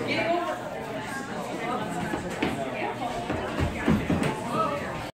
Jackson.